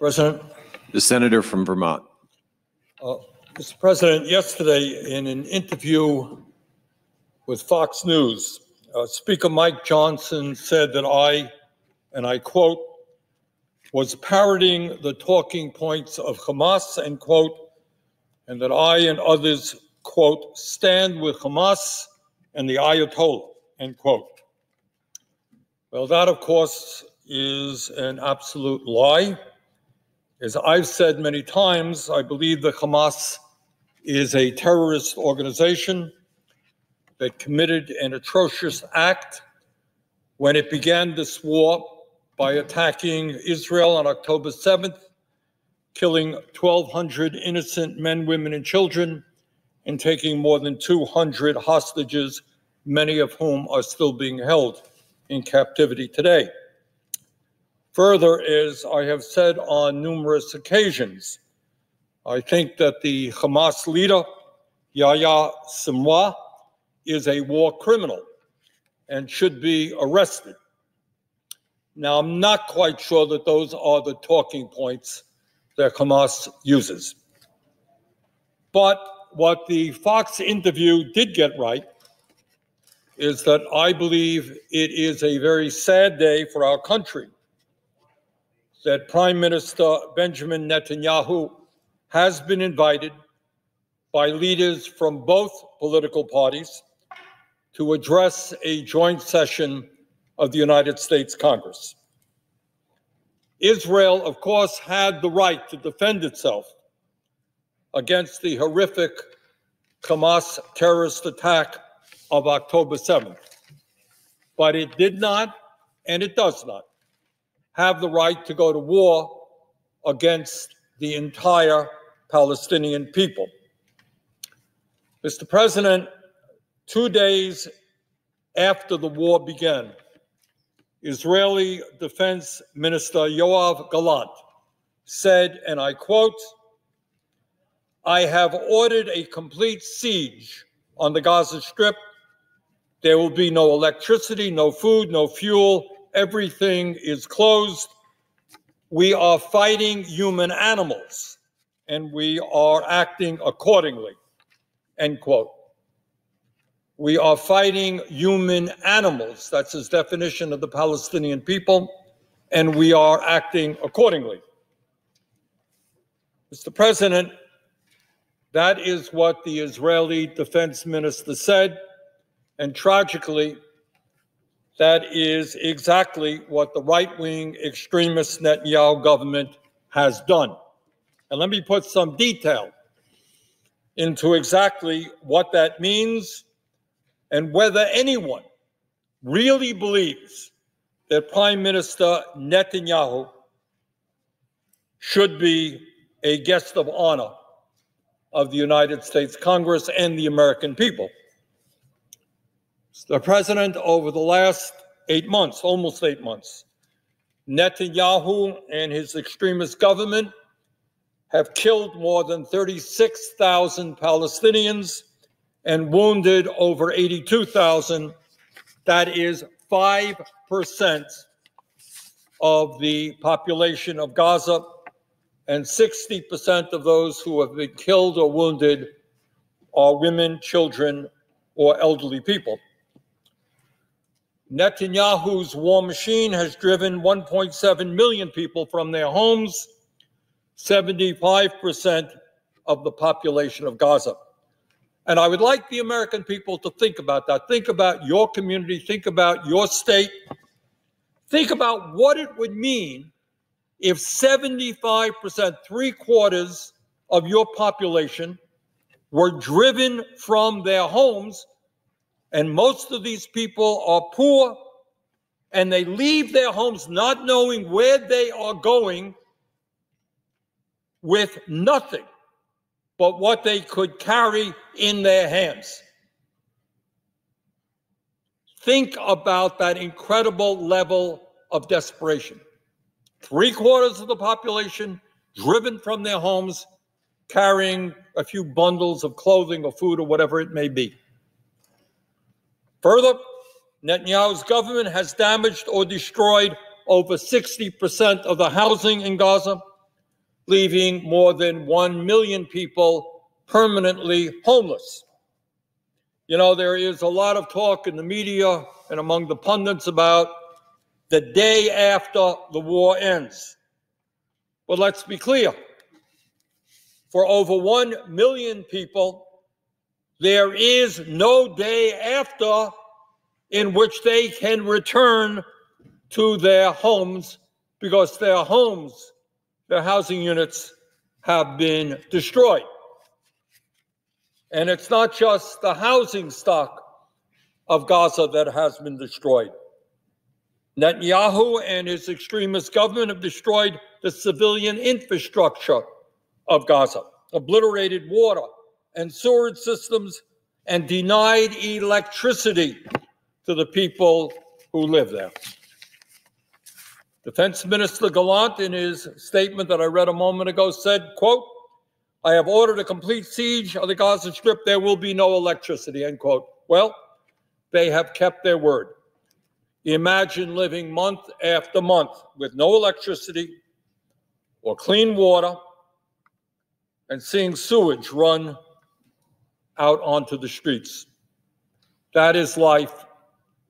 President, The senator from Vermont. uh, Mr. President, yesterday in an interview with Fox News, uh, Speaker Mike Johnson said that I, and I quote, was parroting the talking points of Hamas, end quote, and that I and others, quote, stand with Hamas and the Ayatollah, end quote. Well, that, of course, is an absolute lie. As I've said many times, I believe that Hamas is a terrorist organization that committed an atrocious act when it began this war by attacking Israel on October 7th, killing 1,200 innocent men, women, and children, and taking more than 200 hostages, many of whom are still being held in captivity today. Further, as I have said on numerous occasions, I think that the Hamas leader, Yahya Sinwar, is a war criminal and should be arrested. Now, I'm not quite sure that those are the talking points that Hamas uses. But what the Fox interview did get right is that I believe it is a very sad day for our country that Prime Minister Benjamin Netanyahu has been invited by leaders from both political parties to address a joint session of the United States Congress. Israel, of course, had the right to defend itself against the horrific Hamas terrorist attack of October 7th, but it did not and it does not have the right to go to war against the entire Palestinian people. Mr. President, two days after the war began, Israeli Defense Minister Yoav Gallant said, and I quote, I have ordered a complete siege on the Gaza Strip. There will be no electricity, no food, no fuel. Everything is closed. We are fighting human animals and we are acting accordingly. End quote. We are fighting human animals. That's his definition of the Palestinian people, and we are acting accordingly. Mr. President, that is what the Israeli defense minister said, and tragically, that is exactly what the right wing extremist Netanyahu government has done. And let me put some detail into exactly what that means and whether anyone really believes that Prime Minister Netanyahu should be a guest of honor of the United States Congress and the American people. The president, over the last eight months, almost eight months, Netanyahu and his extremist government have killed more than 36,000 Palestinians and wounded over 82,000. That is 5% of the population of Gaza, and 60% of those who have been killed or wounded are women, children, or elderly people. Netanyahu's war machine has driven 1.7 million people from their homes, 75% of the population of Gaza. And I would like the American people to think about that. Think about your community, think about your state, think about what it would mean if 75%, three quarters of your population were driven from their homes and most of these people are poor and they leave their homes not knowing where they are going with nothing but what they could carry in their hands. Think about that incredible level of desperation. Three quarters of the population driven from their homes, carrying a few bundles of clothing or food or whatever it may be. Further, Netanyahu's government has damaged or destroyed over 60% of the housing in Gaza, leaving more than 1 million people permanently homeless. You know, there is a lot of talk in the media and among the pundits about the day after the war ends. But let's be clear for over 1 million people, there is no day after in which they can return to their homes because their homes, their housing units have been destroyed. And it's not just the housing stock of Gaza that has been destroyed. Netanyahu and his extremist government have destroyed the civilian infrastructure of Gaza, obliterated water and sewerage systems, and denied electricity to the people who live there. Defense Minister Gallant, in his statement that I read a moment ago, said, quote, I have ordered a complete siege of the Gaza Strip. There will be no electricity, end quote. Well, they have kept their word. Imagine living month after month with no electricity or clean water and seeing sewage run out onto the streets. That is life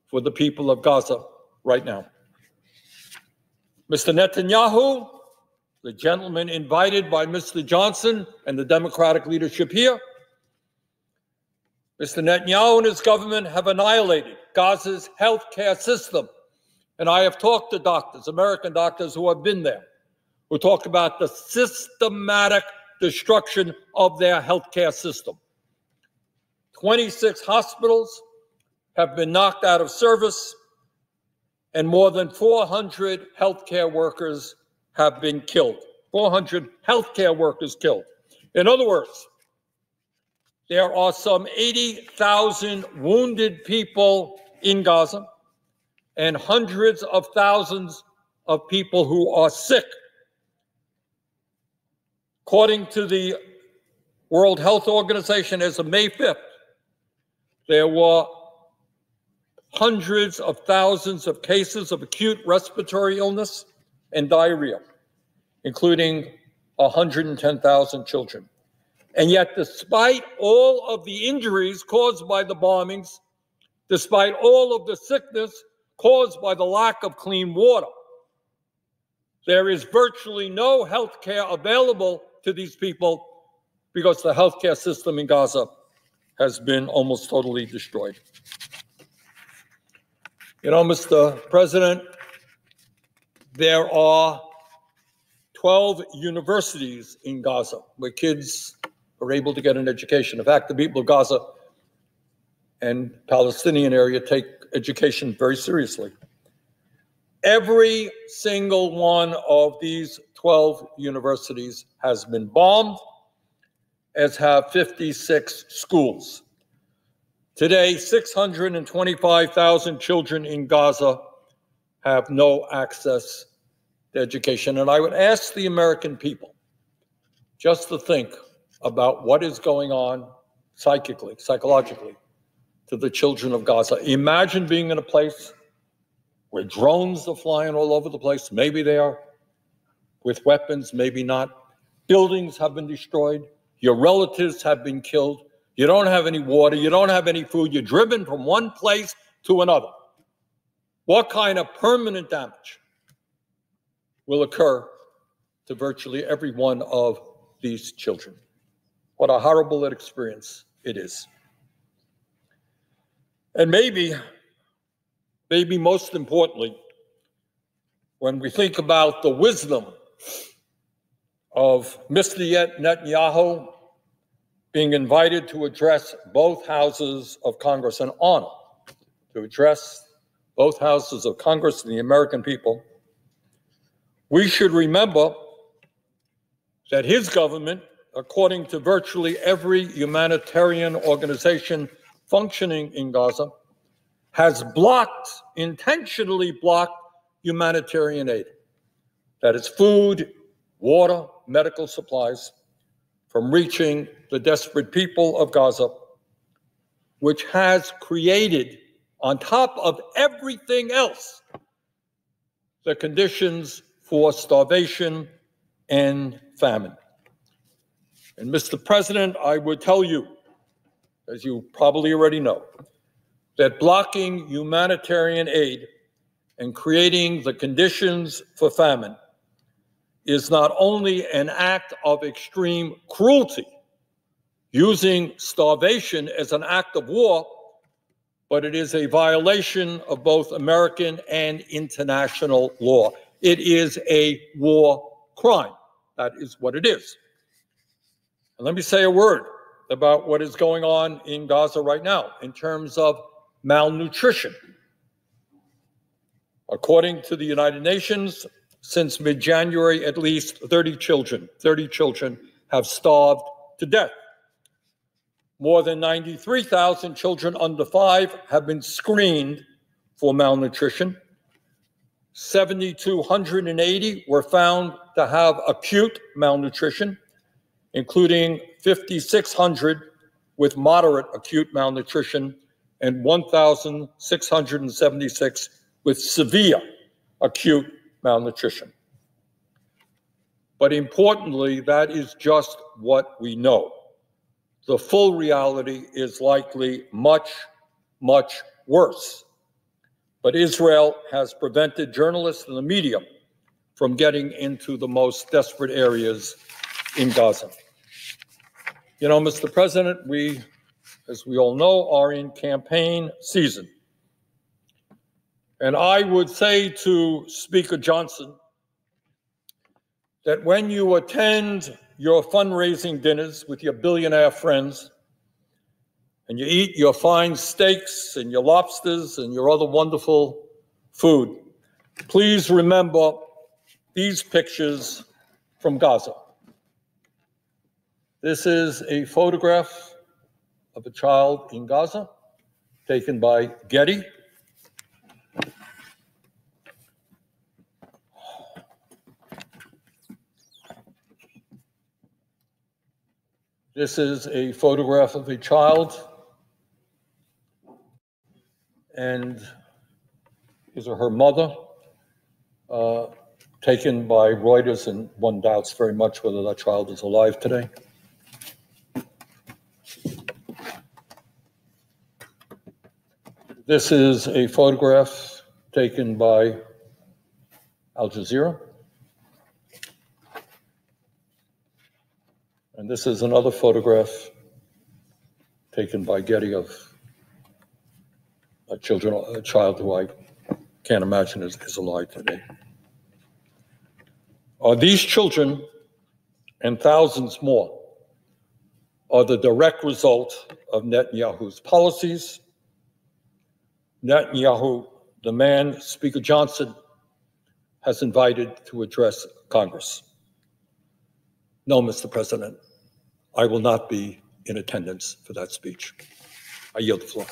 for the people of Gaza right now. Mr. Netanyahu, the gentleman invited by Mr. Johnson and the Democratic leadership here, Mr. Netanyahu and his government have annihilated Gaza's healthcare system. And I have talked to doctors, American doctors who have been there, who talk about the systematic destruction of their healthcare system. 26 hospitals have been knocked out of service, and more than 400 healthcare workers have been killed. 400 healthcare workers killed. In other words, there are some 80,000 wounded people in Gaza and hundreds of thousands of people who are sick. According to the World Health Organization, as of May 5th, there were hundreds of thousands of cases of acute respiratory illness and diarrhea, including 110,000 children. And yet, despite all of the injuries caused by the bombings, despite all of the sickness caused by the lack of clean water, there is virtually no health care available to these people because the healthcare system in Gaza has been almost totally destroyed. You know, Mr. President, there are 12 universities in Gaza where kids are able to get an education. In fact, the people of Gaza and Palestinian area take education very seriously. Every single one of these 12 universities has been bombed, as have 56 schools. Today, 625,000 children in Gaza have no access to education. And I would ask the American people just to think about what is going on psychically, psychologically, to the children of Gaza. Imagine being in a place where drones are flying all over the place. Maybe they are with weapons, maybe not. Buildings have been destroyed. Your relatives have been killed. You don't have any water. You don't have any food. You're driven from one place to another. What kind of permanent damage will occur to virtually every one of these children? What a horrible experience it is. And maybe, maybe most importantly, when we think about the wisdom of Mr. Netanyahu being invited to address both houses of Congress, an honor to address both houses of Congress and the American people, we should remember that his government, according to virtually every humanitarian organization functioning in Gaza, has blocked, intentionally blocked humanitarian aid. That is food, water, medical supplies from reaching the desperate people of Gaza, which has created, on top of everything else, the conditions for starvation and famine. And Mr. President, I would tell you, as you probably already know, that blocking humanitarian aid and creating the conditions for famine is not only an act of extreme cruelty, using starvation as an act of war, but it is a violation of both American and international law. It is a war crime. That is what it is. And let me say a word about what is going on in Gaza right now in terms of malnutrition. According to the United Nations, since mid January, at least 30 children, 30 children have starved to death. More than 93,000 children under five have been screened for malnutrition. 7,280 were found to have acute malnutrition, including 5,600 with moderate acute malnutrition and 1,676 with severe acute malnutrition. But importantly, that is just what we know. The full reality is likely much, much worse. But Israel has prevented journalists and the media from getting into the most desperate areas in Gaza. You know, Mr. President, we, as we all know, are in campaign season. And I would say to Speaker Johnson that when you attend your fundraising dinners with your billionaire friends and you eat your fine steaks and your lobsters and your other wonderful food, please remember these pictures from Gaza. This is a photograph of a child in Gaza taken by Getty. This is a photograph of a child. And his or her mother, uh, taken by Reuters, and one doubts very much whether that child is alive today. This is a photograph taken by Al Jazeera. And this is another photograph taken by Getty of a children, a child who I can't imagine is, is alive today. Are these children and thousands more are the direct result of Netanyahu's policies. Netanyahu, the man Speaker Johnson has invited to address Congress. No, Mr. President, I will not be in attendance for that speech. I yield the floor.